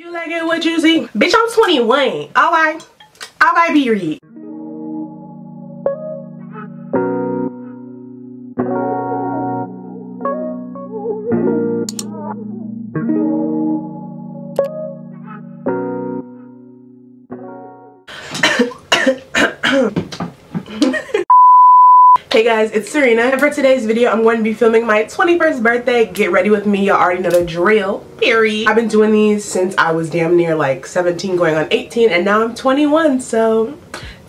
You like it what you see? Bitch, I'm 21. Alright. Alright, period. Hey guys, it's Serena and for today's video I'm going to be filming my 21st birthday. Get ready with me, y'all already know the drill, period. I've been doing these since I was damn near like 17 going on 18 and now I'm 21 so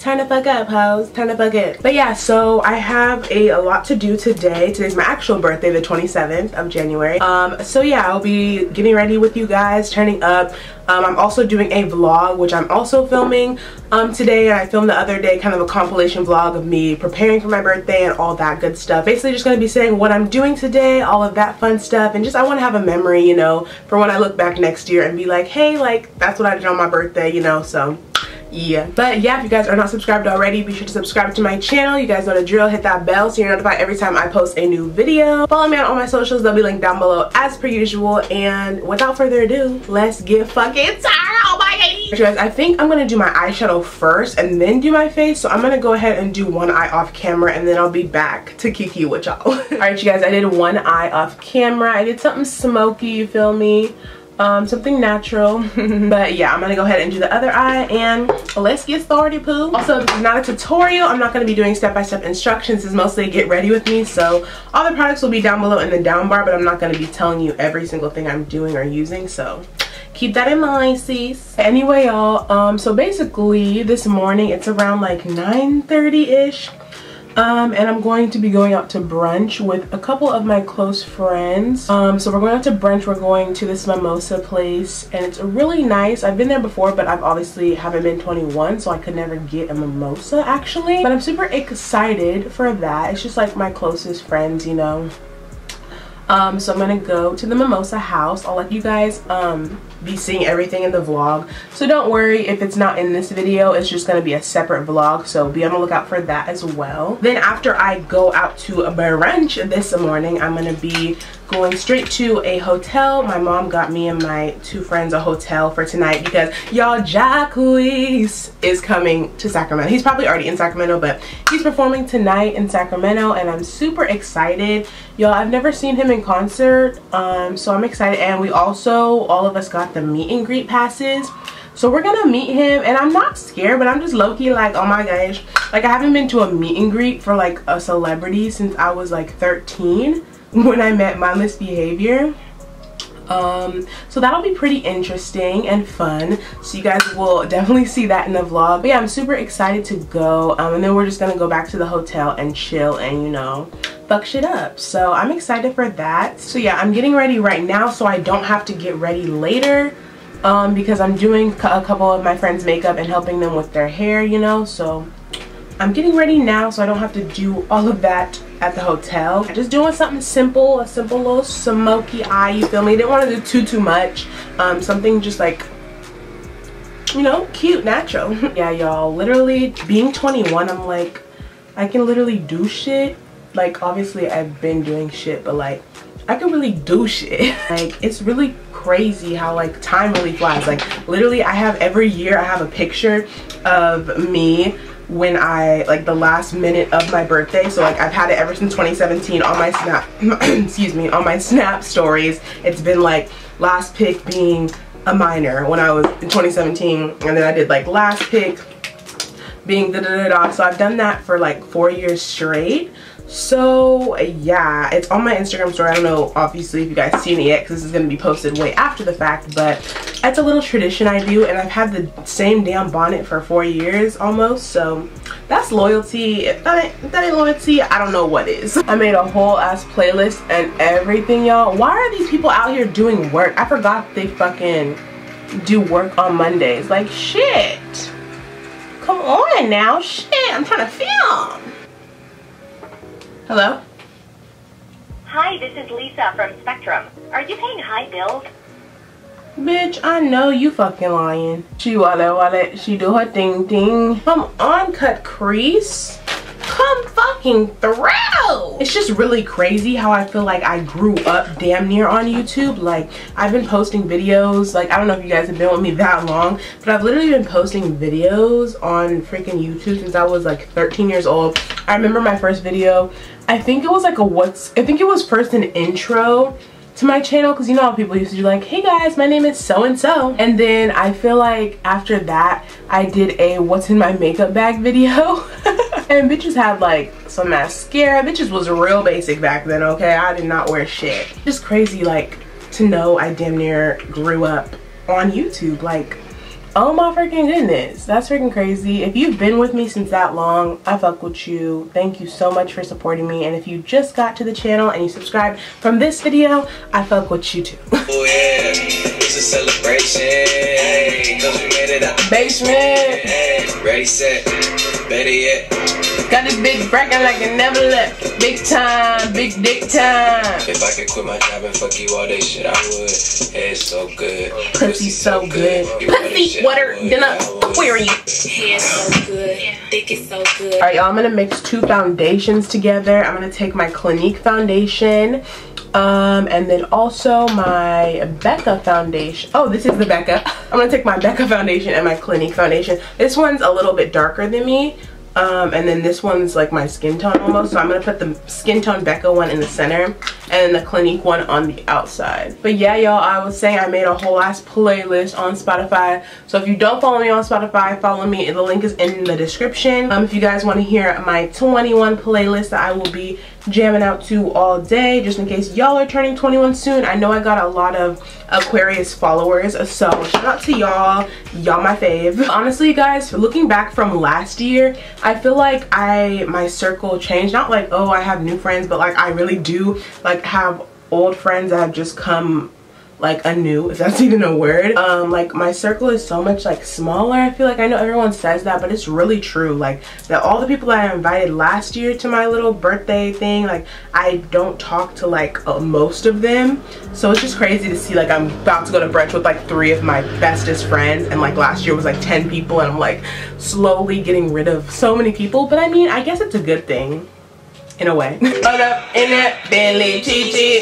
turn the fuck up hoes. Turn the fuck up but yeah so i have a, a lot to do today. Today's my actual birthday the 27th of january. Um so yeah i'll be getting ready with you guys turning up. Um, I'm also doing a vlog which I'm also filming um, today. And I filmed the other day kind of a compilation vlog of me preparing for my birthday and all that good stuff. Basically just going to be saying what I'm doing today, all of that fun stuff. And just I want to have a memory you know for when I look back next year and be like hey like that's what I did on my birthday you know so yeah. But yeah if you guys are not subscribed already be sure to subscribe to my channel. You guys know the drill. Hit that bell so you're notified every time I post a new video. Follow me on all my socials. They'll be linked down below as per usual. And without further ado let's get fucking started oh my god guys I think I'm gonna do my eyeshadow first and then do my face. So I'm gonna go ahead and do one eye off camera and then I'll be back to kiki with y'all. Alright you guys I did one eye off camera. I did something smoky you feel me um, something natural. But yeah I'm gonna go ahead and do the other eye and let's get started poo. Also this is not a tutorial. I'm not gonna be doing step-by-step -step instructions. It's mostly get ready with me. So all the products will be down below in the down bar but I'm not gonna be telling you every single thing I'm doing or using. So keep that in mind sis. Anyway y'all um so basically this morning it's around like 9 30 ish um, and I'm going to be going out to brunch with a couple of my close friends. Um, so we're going out to brunch. We're going to this mimosa place and it's really nice. I've been there before, but I've obviously haven't been 21, so I could never get a mimosa actually. But I'm super excited for that. It's just like my closest friends, you know. Um, so I'm gonna go to the mimosa house. I'll let you guys um, be seeing everything in the vlog. So don't worry if it's not in this video it's just to be a separate vlog so be on the lookout for that as well. Then after I go out to a brunch this morning I'm to be going straight to a hotel. My mom got me and my two friends a hotel for tonight because y'all Jacquees is coming to Sacramento. He's probably already in Sacramento but he's performing tonight in Sacramento and I'm super excited. Y'all I've never seen him in concert um so I'm excited. And we also all of us got the meet and greet passes. So we're gonna meet him and I'm not scared but I'm just low-key like oh my gosh. Like I haven't been to a meet and greet for like a celebrity since I was like 13 when I met Mindless Behavior. Um so that'll be pretty interesting and fun. So you guys will definitely see that in the vlog. But yeah i'm super excited to go. Um and then we're just gonna go back to the hotel and chill and you know fuck shit up. So i'm excited for that. So yeah i'm getting ready right now so i don't have to get ready later um because i'm doing a couple of my friends makeup and helping them with their hair you know? So i'm getting ready now so i don't have to do all of that at the hotel. Just doing something simple a simple little smoky eye you feel me? Didn't want to do too too much. Um something just like you know cute natural. Yeah y'all literally being 21 i'm like i can literally do shit. Like obviously I've been doing shit but like I can really do shit. Like it's really crazy how like time really flies. Like literally I have every year I have a picture of me when I like the last minute of my birthday. So like I've had it ever since 2017 on my snap excuse me on my snap stories. It's been like last pick being a minor when I was in 2017 and then I did like last pick being da da da da. So I've done that for like four years straight so yeah it's on my instagram story. I don't know obviously if you guys seen it yet because this is going to be posted way after the fact but it's a little tradition i do and i've had the same damn bonnet for four years almost so that's loyalty. If that ain't, if that ain't loyalty i don't know what is. I made a whole ass playlist and everything y'all. Why are these people out here doing work? I forgot they fucking do work on mondays. Like shit. Come on now. Shit i'm trying to film Hello? Hi, this is Lisa from Spectrum. Are you paying high bills? Bitch, I know you fucking lying. She wallet wallet, she do her thing thing. Come on, cut crease. Come fucking through. It's just really crazy how I feel like I grew up damn near on YouTube. Like I've been posting videos, like I don't know if you guys have been with me that long, but I've literally been posting videos on freaking YouTube since I was like 13 years old. I remember my first video, I think it was like a what's, I think it was first an intro to my channel because you know how people used to do like hey guys my name is so and so and then I feel like after that I did a what's in my makeup bag? video. And bitches had like some mascara. Bitches was real basic back then okay? I did not wear shit. Just crazy like to know I damn near grew up on YouTube like Oh my freaking goodness. That's freaking crazy. If you've been with me since that long, I fuck with you. Thank you so much for supporting me. And if you just got to the channel and you subscribed from this video, I fuck with you too. oh yeah, it's a celebration. Cause we made it out the basement. Ready, set, better yet. Got this bitch bracket like it never left. Big time, big dick time. If I could quit my job and fuck you all day, shit, I would. It's so good. Pussy so good. Pussy water than a aquarium. Hair so good, thick is so good. All right, y'all, I'm gonna mix two foundations together. I'm gonna take my Clinique foundation um, and then also my Becca foundation. Oh, this is the Becca. I'm gonna take my Becca foundation and my Clinique foundation. This one's a little bit darker than me, um, and then this one's like my skin tone almost so I'm gonna put the skin tone Becca one in the center and the Clinique one on the outside but yeah y'all I was saying I made a whole ass playlist on Spotify so if you don't follow me on Spotify follow me the link is in the description um, if you guys want to hear my 21 playlist that I will be jamming out to all day just in case y'all are turning 21 soon. I know i got a lot of aquarius followers so shout out to y'all. Y'all my fave. Honestly guys looking back from last year i feel like i my circle changed. Not like oh i have new friends but like i really do like have old friends that have just come like anew if that's even a word. Um like my circle is so much like smaller i feel like. I know everyone says that but it's really true. Like that all the people that i invited last year to my little birthday thing like i don't talk to like uh, most of them. So it's just crazy to see like i'm about to go to brunch with like three of my bestest friends and like last year was like 10 people and i'm like slowly getting rid of so many people. But i mean i guess it's a good thing in a way. Up in that Bentley TT.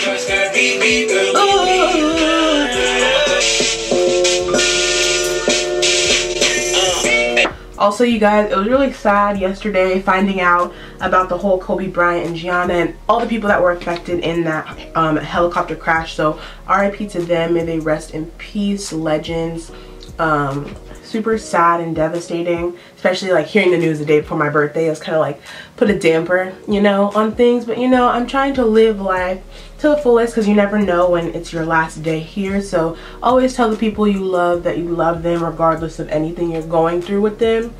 Also, you guys, it was really sad yesterday finding out about the whole Kobe Bryant and Gianna and all the people that were affected in that um, helicopter crash. So, RIP to them. May they rest in peace, legends. Um, super sad and devastating especially like hearing the news the day before my birthday is kind of like put a damper you know on things. But you know i'm trying to live life to the fullest because you never know when it's your last day here. So always tell the people you love that you love them regardless of anything you're going through with them.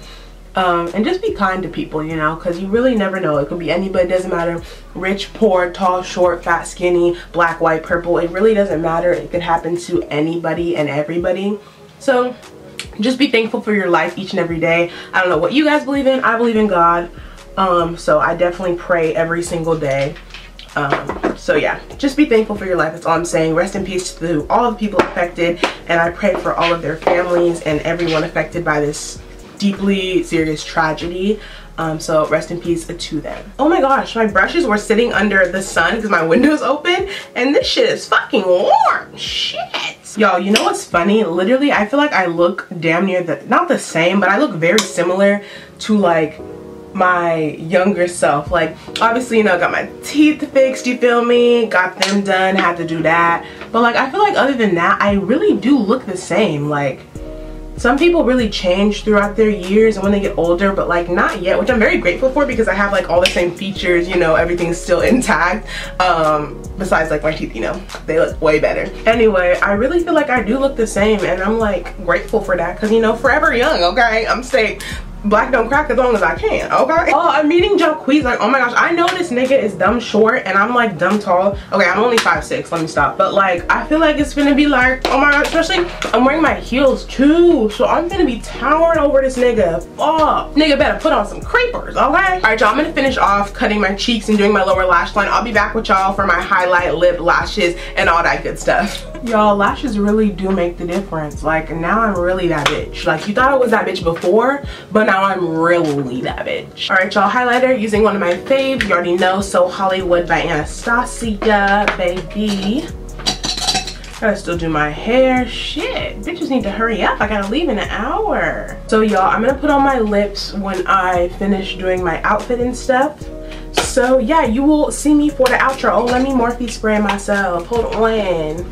Um, and just be kind to people you know because you really never know. It could be anybody it doesn't matter. Rich poor tall short fat skinny black white purple it really doesn't matter. It could happen to anybody and everybody. So just be thankful for your life each and every day. I don't know what you guys believe in. I believe in god. Um, so i definitely pray every single day. Um, so yeah just be thankful for your life. That's all i'm saying. Rest in peace to all the people affected and i pray for all of their families and everyone affected by this deeply serious tragedy. Um, so rest in peace to them. Oh my gosh, my brushes were sitting under the sun because my window's open and this shit is fucking warm. Shit. Y'all, you know what's funny? Literally, I feel like I look damn near the, not the same, but I look very similar to like my younger self. Like, obviously, you know, got my teeth fixed, you feel me? Got them done, had to do that. But like, I feel like other than that, I really do look the same. Like, some people really change throughout their years and when they get older but like not yet which i'm very grateful for because i have like all the same features you know everything's still intact um besides like my teeth you know they look way better. Anyway i really feel like i do look the same and i'm like grateful for that because you know forever young okay? I'm staying black don't crack as long as I can, okay? Oh, I'm meeting Jacquees, like, oh my gosh, I know this nigga is dumb short and I'm like dumb tall. Okay, I'm only 5'6", let me stop. But like, I feel like it's gonna be like, oh my god, especially I'm wearing my heels too. So I'm gonna be towering over this nigga. Fuck. Nigga better put on some creepers, okay? All right, y'all, I'm gonna finish off cutting my cheeks and doing my lower lash line. I'll be back with y'all for my highlight, lip, lashes, and all that good stuff. Y'all, lashes really do make the difference. Like, now I'm really that bitch. Like, you thought I was that bitch before, but now I'm really that bitch. All right, y'all, highlighter using one of my faves. You already know, So Hollywood by Anastasia, baby. Gotta still do my hair. Shit, bitches need to hurry up. I gotta leave in an hour. So y'all, I'm gonna put on my lips when I finish doing my outfit and stuff. So yeah, you will see me for the outro. Oh, let me Morphe spray myself. Hold on.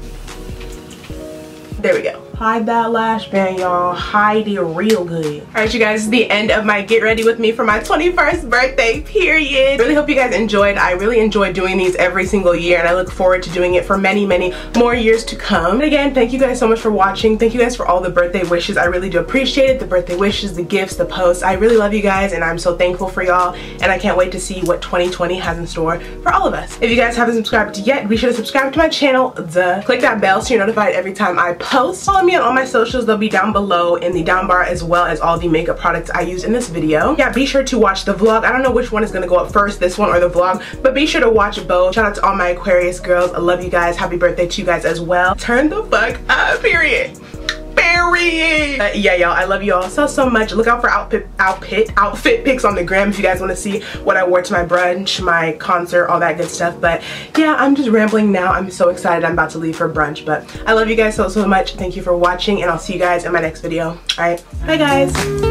There we go hide that lash band y'all. Hide it real good. All right you guys the end of my get ready with me for my 21st birthday period. Really hope you guys enjoyed. I really enjoy doing these every single year and i look forward to doing it for many many more years to come. And again thank you guys so much for watching. Thank you guys for all the birthday wishes. I really do appreciate it. The birthday wishes the gifts the posts. I really love you guys and i'm so thankful for y'all. And i can't wait to see what 2020 has in store for all of us. If you guys haven't subscribed yet be sure to subscribe to my channel the click that bell so you're notified every time i post. Follow me on all my socials. They'll be down below in the down bar as well as all the makeup products I use in this video. Yeah, be sure to watch the vlog. I don't know which one is going to go up first, this one or the vlog, but be sure to watch both. Shout out to all my Aquarius girls. I love you guys. Happy birthday to you guys as well. Turn the fuck up, period period. Uh, yeah y'all i love y'all so so much. Look out for outfit outfit outfit pics on the gram if you guys want to see what i wore to my brunch my concert all that good stuff. But yeah i'm just rambling now. I'm so excited i'm about to leave for brunch but i love you guys so so much. Thank you for watching and i'll see you guys in my next video. All right bye guys